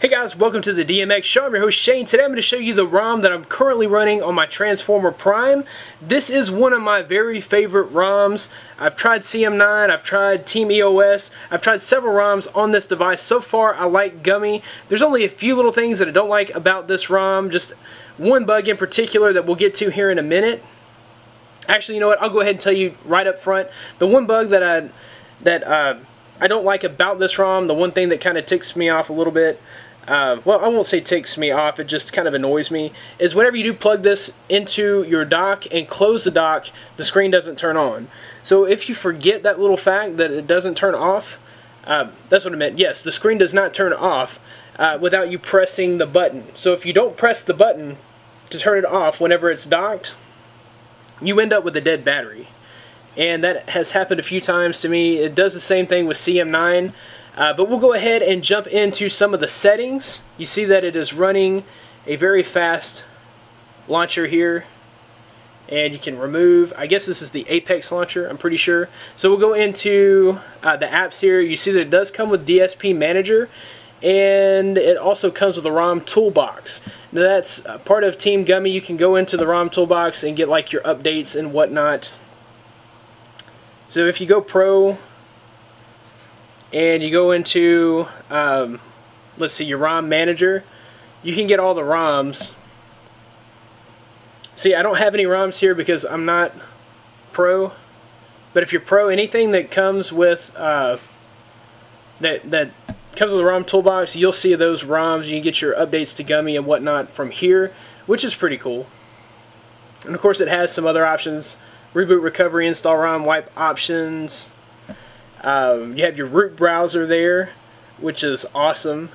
Hey guys, welcome to the DMX Show. I'm your host Shane. Today I'm going to show you the ROM that I'm currently running on my Transformer Prime. This is one of my very favorite ROMs. I've tried CM9, I've tried Team EOS, I've tried several ROMs on this device. So far I like Gummy. There's only a few little things that I don't like about this ROM, just one bug in particular that we'll get to here in a minute. Actually, you know what, I'll go ahead and tell you right up front. The one bug that I, that, uh, I don't like about this ROM, the one thing that kind of ticks me off a little bit, uh, well, I won't say takes me off, it just kind of annoys me, is whenever you do plug this into your dock and close the dock, the screen doesn't turn on. So if you forget that little fact that it doesn't turn off, uh, that's what I meant. Yes, the screen does not turn off uh, without you pressing the button. So if you don't press the button to turn it off whenever it's docked, you end up with a dead battery. And that has happened a few times to me. It does the same thing with CM9. Uh, but we'll go ahead and jump into some of the settings. You see that it is running a very fast launcher here. And you can remove, I guess this is the Apex launcher, I'm pretty sure. So we'll go into uh, the apps here. You see that it does come with DSP Manager. And it also comes with a ROM toolbox. Now that's part of Team Gummy. You can go into the ROM toolbox and get like your updates and whatnot. So if you go Pro, and you go into, um, let's see, your ROM manager, you can get all the ROMs. See, I don't have any ROMs here because I'm not pro, but if you're pro, anything that comes with, uh, that, that comes with the ROM toolbox, you'll see those ROMs. You can get your updates to Gummy and whatnot from here, which is pretty cool. And of course, it has some other options reboot, recovery, install ROM, wipe options, um, you have your root browser there, which is awesome.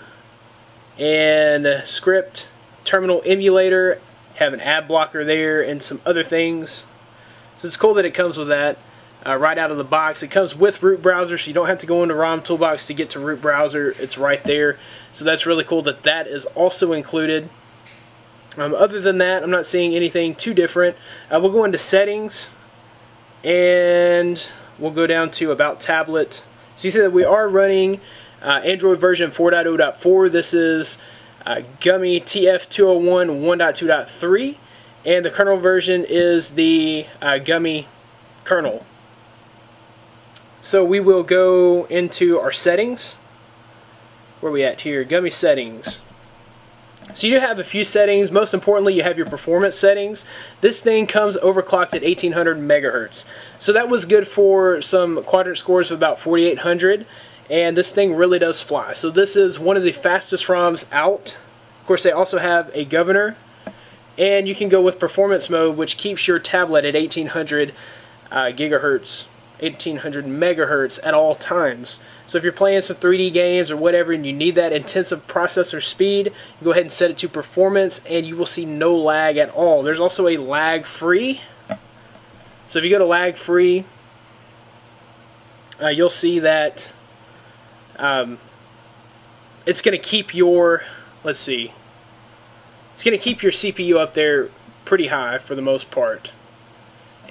And script, terminal emulator, have an ad blocker there, and some other things. So it's cool that it comes with that uh, right out of the box. It comes with root browser, so you don't have to go into ROM Toolbox to get to root browser. It's right there. So that's really cool that that is also included. Um, other than that, I'm not seeing anything too different. Uh, we'll go into settings, and we'll go down to About Tablet. So you see that we are running uh, Android version 4.0.4. This is uh, Gummy TF201 1.2.3 and the kernel version is the uh, Gummy kernel. So we will go into our settings. Where we at here? Gummy settings. So you do have a few settings. Most importantly, you have your performance settings. This thing comes overclocked at 1800 megahertz. So that was good for some quadrant scores of about 4800 and this thing really does fly. So this is one of the fastest ROMs out. Of course, they also have a governor and you can go with performance mode which keeps your tablet at 1800 uh, gigahertz 1800 megahertz at all times. So if you're playing some 3D games or whatever and you need that intensive processor speed, go ahead and set it to performance and you will see no lag at all. There's also a lag free. So if you go to lag free, uh, you'll see that um, it's going to keep your, let's see, it's going to keep your CPU up there pretty high for the most part.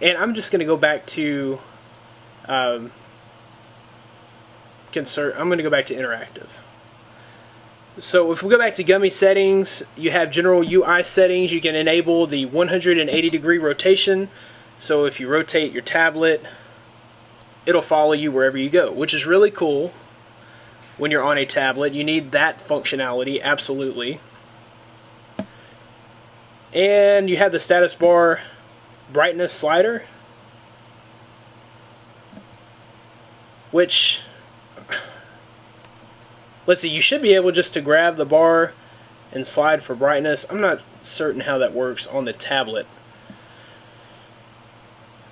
And I'm just going to go back to um, concern, I'm going to go back to interactive. So if we go back to Gummy settings, you have general UI settings. You can enable the 180 degree rotation. So if you rotate your tablet, it'll follow you wherever you go, which is really cool when you're on a tablet. You need that functionality, absolutely. And you have the status bar brightness slider. Which let's see you should be able just to grab the bar and slide for brightness. I'm not certain how that works on the tablet.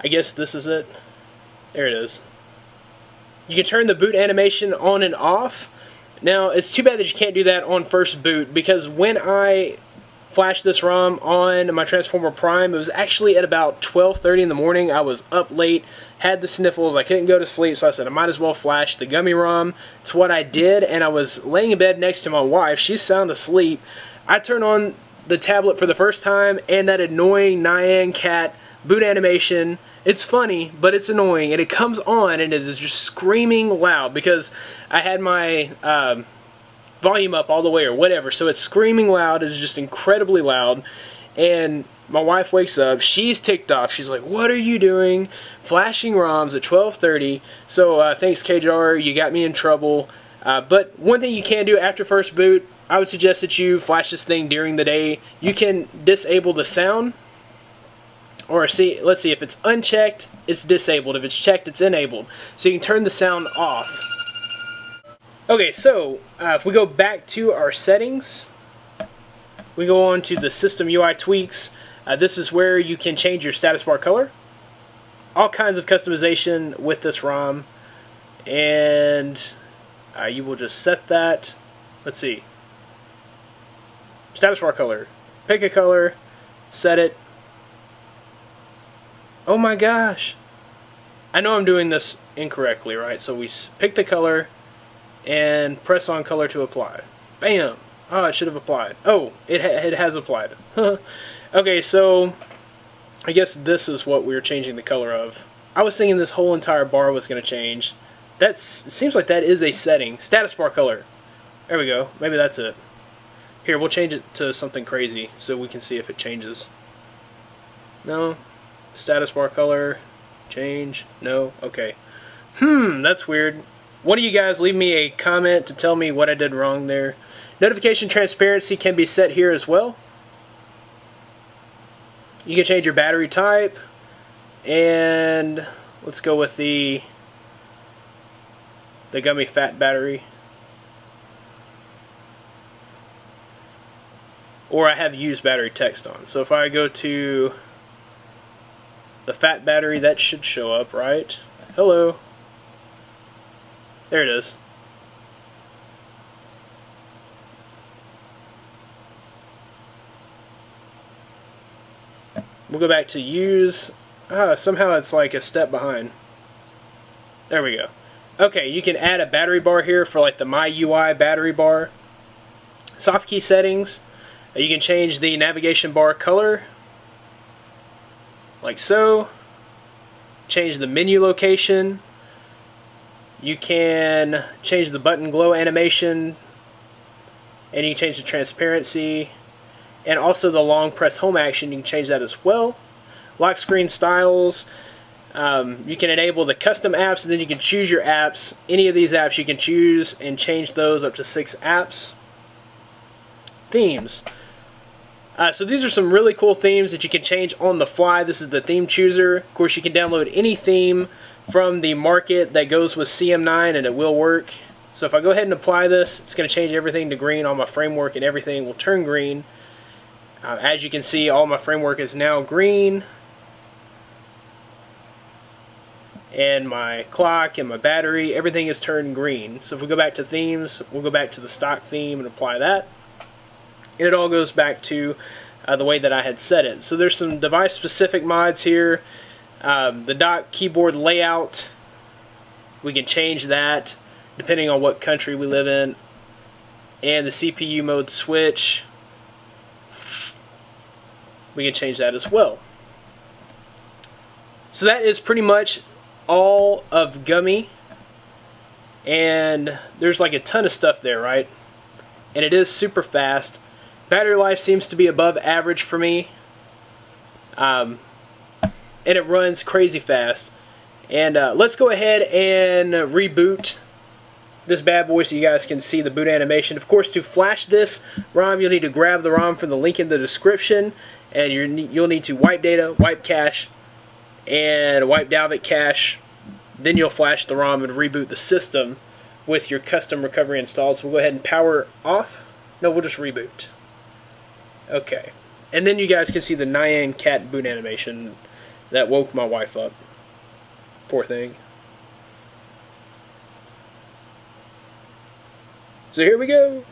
I guess this is it. There it is. You can turn the boot animation on and off. Now it's too bad that you can't do that on first boot because when I flashed this ROM on my Transformer Prime. It was actually at about 12.30 in the morning. I was up late, had the sniffles, I couldn't go to sleep, so I said I might as well flash the gummy ROM. It's what I did, and I was laying in bed next to my wife. She's sound asleep. I turn on the tablet for the first time, and that annoying Nyan cat boot animation, it's funny, but it's annoying, and it comes on, and it is just screaming loud, because I had my... Um, volume up all the way or whatever. So it's screaming loud. It's just incredibly loud. And my wife wakes up. She's ticked off. She's like, "What are you doing? Flashing ROMs at 12:30?" So uh, thanks, KJR. You got me in trouble. Uh, but one thing you can do after first boot, I would suggest that you flash this thing during the day. You can disable the sound, or see. Let's see if it's unchecked, it's disabled. If it's checked, it's enabled. So you can turn the sound off. Okay, so uh, if we go back to our settings, we go on to the system UI tweaks. Uh, this is where you can change your status bar color. All kinds of customization with this ROM. And uh, you will just set that. Let's see. Status bar color. Pick a color. Set it. Oh my gosh. I know I'm doing this incorrectly, right? So we pick the color and press on color to apply. Bam! Oh, it should have applied. Oh, it, ha it has applied. okay, so I guess this is what we are changing the color of. I was thinking this whole entire bar was going to change. That seems like that is a setting. Status bar color. There we go. Maybe that's it. Here, we'll change it to something crazy so we can see if it changes. No. Status bar color. Change. No. Okay. Hmm, that's weird. One of you guys leave me a comment to tell me what I did wrong there. Notification transparency can be set here as well. You can change your battery type. And let's go with the the gummy fat battery. Or I have used battery text on. So if I go to the fat battery, that should show up, right? Hello. There it is. We'll go back to use. Ah, somehow it's like a step behind. There we go. Okay, you can add a battery bar here for like the MIUI battery bar. Soft key settings. You can change the navigation bar color. Like so. Change the menu location. You can change the button glow animation and you can change the transparency and also the long press home action you can change that as well. Lock screen styles um, you can enable the custom apps and then you can choose your apps. Any of these apps you can choose and change those up to six apps. Themes. Uh, so these are some really cool themes that you can change on the fly. This is the theme chooser. Of course you can download any theme from the market that goes with CM9 and it will work. So if I go ahead and apply this, it's going to change everything to green. All my framework and everything will turn green. Uh, as you can see, all my framework is now green. And my clock and my battery, everything is turned green. So if we go back to themes, we'll go back to the stock theme and apply that. And it all goes back to uh, the way that I had set it. So there's some device specific mods here. Um, the dock keyboard layout, we can change that depending on what country we live in. And the CPU mode switch, we can change that as well. So that is pretty much all of Gummy. And there's like a ton of stuff there, right? And it is super fast. Battery life seems to be above average for me. Um, and it runs crazy fast. And uh, let's go ahead and reboot this bad boy so you guys can see the boot animation. Of course, to flash this ROM, you'll need to grab the ROM from the link in the description, and you'll need to wipe data, wipe cache, and wipe Dalvik cache. Then you'll flash the ROM and reboot the system with your custom recovery installed. So we'll go ahead and power off. No, we'll just reboot. Okay. And then you guys can see the Nyan Cat boot animation. That woke my wife up. Poor thing. So here we go.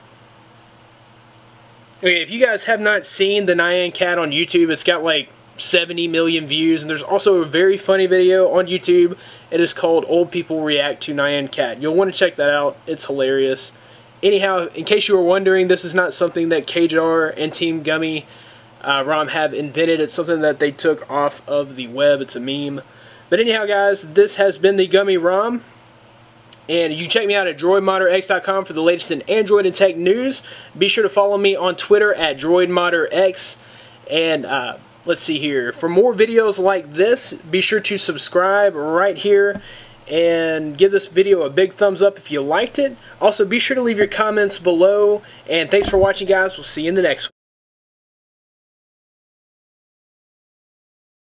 Okay, if you guys have not seen the Nyan Cat on YouTube, it's got like 70 million views, and there's also a very funny video on YouTube. It is called Old People React to Nyan Cat. You'll want to check that out. It's hilarious. Anyhow, in case you were wondering, this is not something that KJR and Team Gummy uh, ROM have invented. It's something that they took off of the web. It's a meme. But anyhow, guys, this has been the Gummy ROM. And you check me out at droidmodderx.com for the latest in Android and tech news. Be sure to follow me on Twitter at droidmodderx. And uh, let's see here. For more videos like this, be sure to subscribe right here and give this video a big thumbs up if you liked it. Also, be sure to leave your comments below. And thanks for watching, guys. We'll see you in the next one.